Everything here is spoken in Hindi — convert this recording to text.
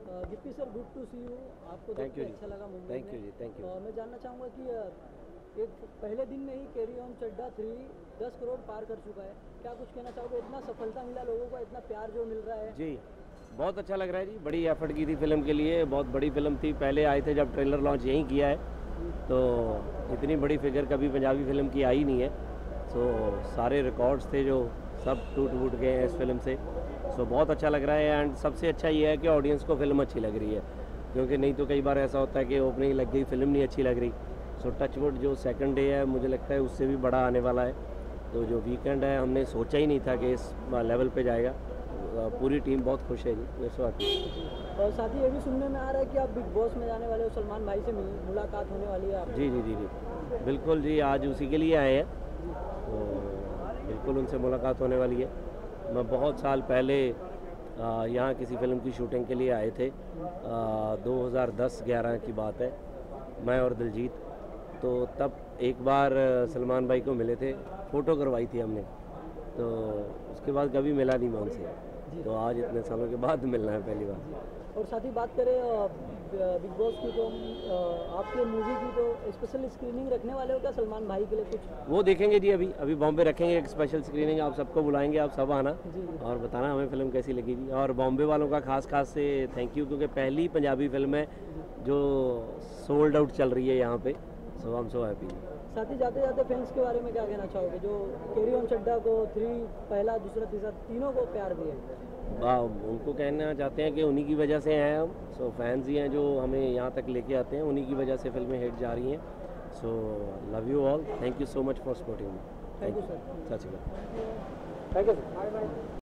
Thank you काफ़ी जी। अच्छा लगा मुंबई में। you ji, you। अ, मैं जानना चाहूँगा कि एक पहले दिन में ही कैरी ऑन चड्डा थ्री दस करोड़ पार कर चुका है। क्या कुछ कहना चाहोगे? इतना सफलता मिला लोगों को इतना प्यार जो मिल रहा है। जी बहुत अच्छा लग रहा है जी। बड़ी एफर्ट की थी फ़िल्म के लिए। बहुत बड़ी फ़िल्म थी। पहले आए थे जब ट्रेलर लॉन्च यहीं किया है। तो इतनी बड़ी फिगर कभी पंजाबी फ़िल्म की आई नहीं है। सो सारे रिकॉर्ड्स थे जो सब टूट फूट गए हैं इस फ़िल्म से। सो बहुत अच्छा लग रहा है एंड सबसे अच्छा ये है कि ऑडियंस को फ़िल्म अच्छी लग रही है। क्योंकि नहीं तो कई बार ऐसा होता है कि ओपनिंग लग गई फ़िल्म नहीं अच्छी लग रही। सो टचवुड जो सेकंड डे है मुझे लगता है उससे भी बड़ा आने वाला है। तो जो वीकेंड है हमने सोचा ही नहीं था कि इस लेवल पे जाएगा। पूरी टीम बहुत खुश है जी। सो और साथ ही ये भी सुनने में आ रहा है कि आप बिग बॉस में जाने वाले हो सलमान भाई से मुलाकात होने वाली है जी जी जी जी। बिल्कुल जी आज उसी के लिए आए हैं। बिल्कुल उनसे मुलाकात होने वाली है। मैं बहुत साल पहले यहाँ किसी फ़िल्म की शूटिंग के लिए आए थे। दस ग्यारह की बात है, मैं और दिलजीत। तो तब एक बार सलमान भाई को मिले थे, फ़ोटो करवाई थी हमने। तो उसके बाद कभी मिला नहीं मैं उनसे। तो आज इतने सालों के बाद मिलना है पहली बार। और साथ ही बात करें बिग बॉस की तो आपके मूवी की तो स्पेशल स्क्रीनिंग रखने वाले हो क्या सलमान भाई के लिए कुछ? वो देखेंगे जी अभी अभी बॉम्बे रखेंगे एक स्पेशल स्क्रीनिंग आप सबको बुलाएँगे आप सब आना और बताना हमें फ़िल्म कैसी लगी जी और बॉम्बे वालों का खास खास से थैंक यू क्योंकि पहली पंजाबी फ़िल्म है जो सोल्ड आउट चल रही है यहाँ पे। सो आई एम सो हैप्पी साथ ही जाते जाते फैंस के बारे में क्या कहना चाहोगे? जो कैरी ऑन चड्डा को थ्री पहला दूसरा तीसरा तीनों को प्यार दिए उनको कहना चाहते हैं कि उन्हीं की वजह से हैं हम। सो फैंस ही हैं जो हमें यहाँ तक लेके आते हैं। उन्हीं की वजह से फ़िल्में हिट जा रही हैं। So love you all thank you so much for supporting me thank you sir सत श्री अकाल थैंक यू सर